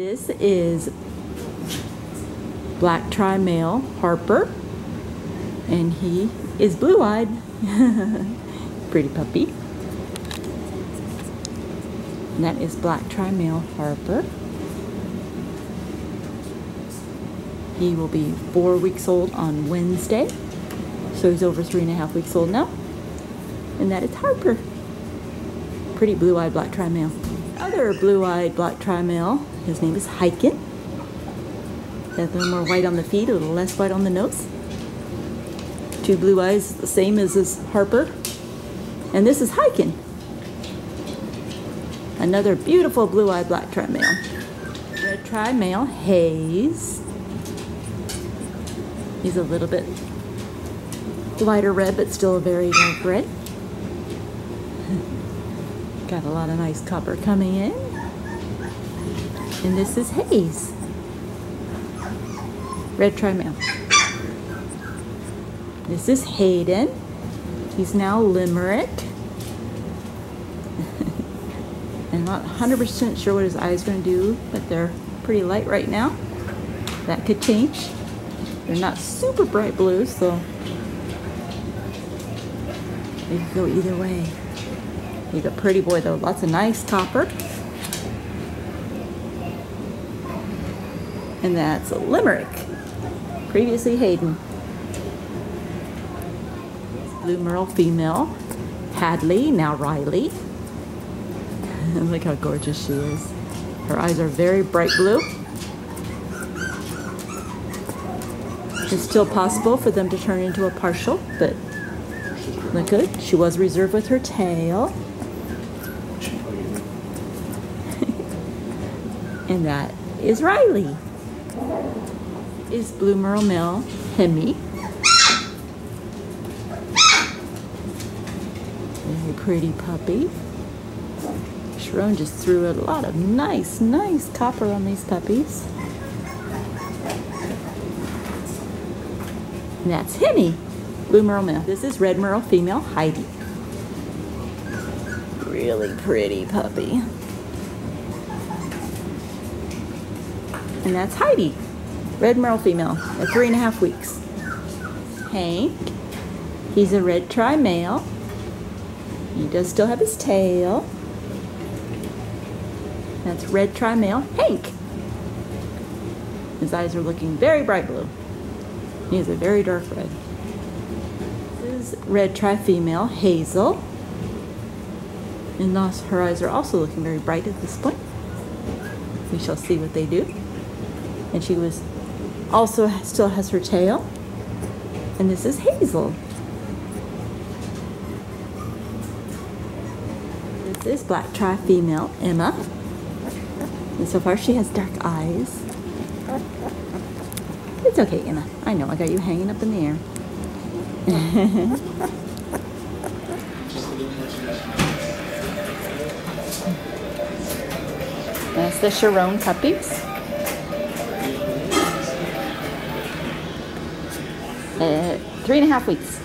This is black tri-male Harper, and he is blue-eyed. Pretty puppy. And that is black tri-male Harper. He will be four weeks old on Wednesday. So he's over three and a half weeks old now. And that is Harper. Pretty blue-eyed black tri-male. Other blue-eyed black tri-male, his name is Hyken. A little more white on the feet, a little less white on the nose. Two blue eyes, the same as his Harper. And this is Hyken. Another beautiful blue-eyed black tri-male. Red tri-male, Hayes. He's a little bit lighter red, but still a very dark red. Got a lot of nice copper coming in. And this is Hayes. Red tri-male. This is Hayden. He's now Limerick. I'm not 100% sure what his eyes are going to do, but they're pretty light right now. That could change. They're not super bright blue, so they could go either way. He's a pretty boy though, lots of nice copper. And that's Limerick, previously Hayden. Blue Merle female, Hadley, now Riley. Look how gorgeous she is. Her eyes are very bright blue. It's still possible for them to turn into a partial, but look good. She was reserved with her tail. and that is Riley. Is Blue Merle Mill Hemi. Very pretty puppy. Chiron just threw a lot of nice, nice copper on these puppies. And that's Henny, Blue Merle Mill. This is Red Merle female, Heidi. Really pretty puppy. And that's Heidi, Red Merle female, at three and a half weeks. Hank, he's a red tri-male. He does still have his tail. That's red tri-male, Hank. His eyes are looking very bright blue. He is a very dark red. This is red tri-female, Hazel. And her eyes are also looking very bright at this point. We shall see what they do. And she was also still has her tail. And this is Hazel. This is black tri-female, Emma. And so far she has dark eyes. It's okay, Emma. I know I got you hanging up in the air. That's the Chiron puppies. Uh, three and a half weeks.